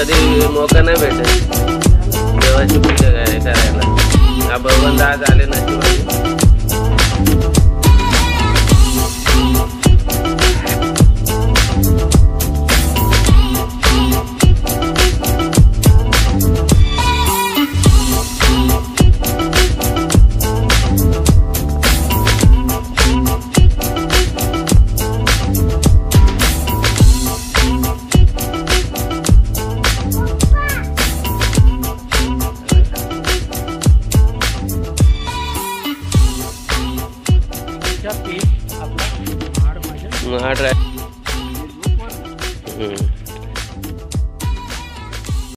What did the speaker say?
कधी मोका नाही भेटत देवाची पूजा करायला हा भगवंत आज नशिबाने आपला रहा है हम्म.